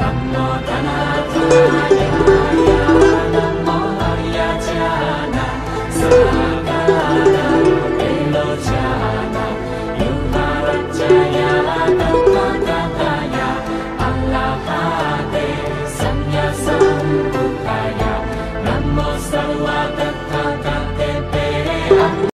Namo Tanathaya